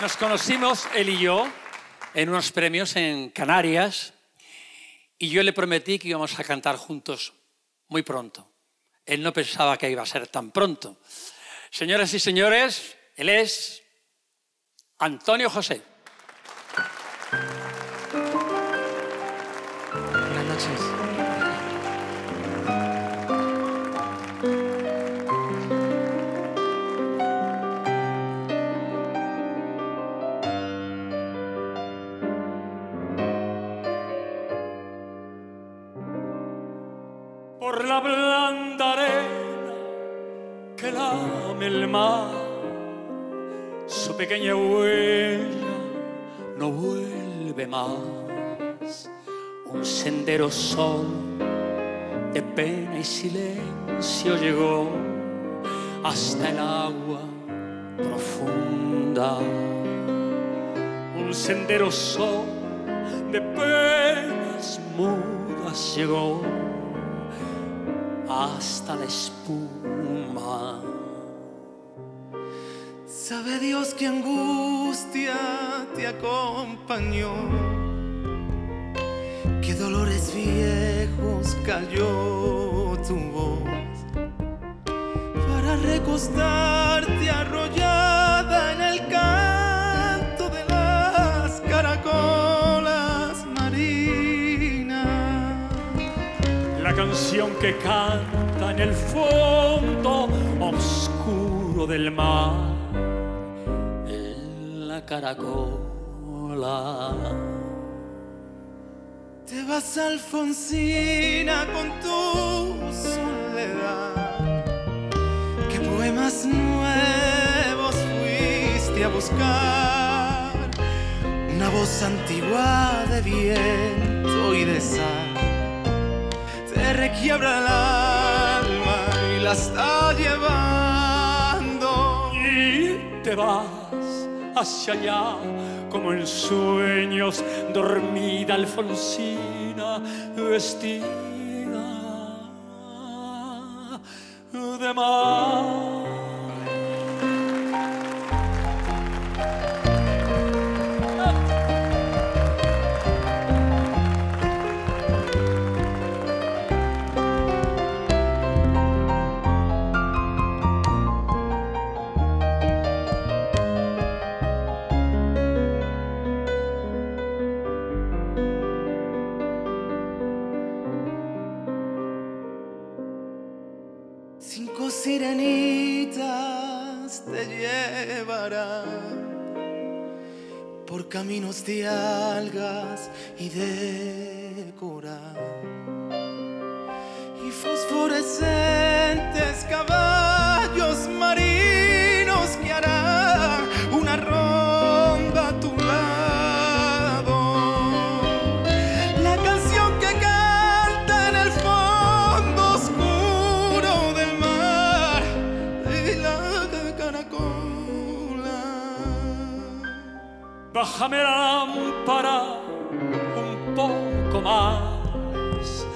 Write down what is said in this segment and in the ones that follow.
Nos conocimos él y yo en unos premios en Canarias y yo le prometí que íbamos a cantar juntos muy pronto. Él no pensaba que iba a ser tan pronto. Señoras y señores, él es Antonio José. Buenas noches. Por la blanda arena que lame el mar, su pequeña huella no vuelve más. Un sendero solo de pena y silencio llegó hasta el agua profunda. Un sendero solo de penas mudas llegó hasta la espuma. Sabe Dios que angustia te acompañó, que dolores viejos cayó tu voz para recostarte Canción que canta en el fondo oscuro del mar, en la caracola. Te vas Alfonsina con tu soledad. ¿Qué poemas nuevos fuiste a buscar? Una voz antigua de viento y de sal. Requiebra el alma y la está llevando. Y te vas hacia allá como en sueños, dormida Alfonsina, vestida de mar. Sirenitas te llevarán por caminos de algas y de coral. Y fosforescentes Bájame la lámpara un poco más.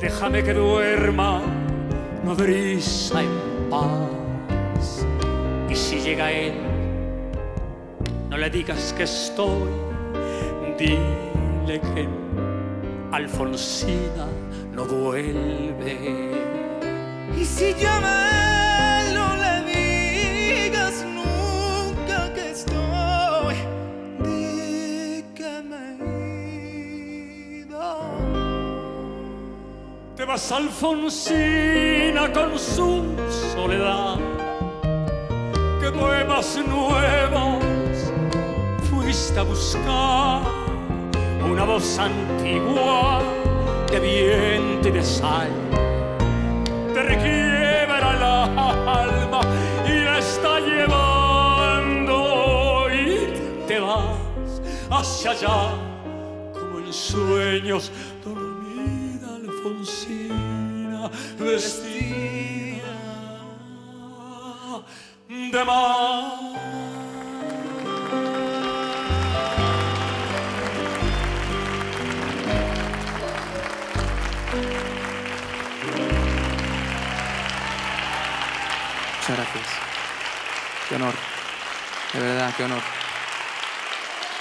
Déjame que duerma nodriza en paz. Y si llega él, no le digas que estoy. Dile que Alfonsina no vuelve. Y si llama Te vas Alfonsina con su soledad. ¿Qué poemas nuevos fuiste a buscar? Una voz antigua de viento y de sal. Te requiebra el alma y la está llevando y te vas hacia allá como en sueños dormida Alfonsina vestida de mar. Muchas gracias. Qué honor. De verdad, qué honor.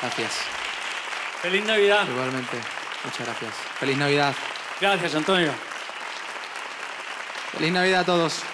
Gracias. Feliz Navidad. Igualmente. Muchas gracias. Feliz Navidad. Gracias, Antonio. Feliz Navidad a todos.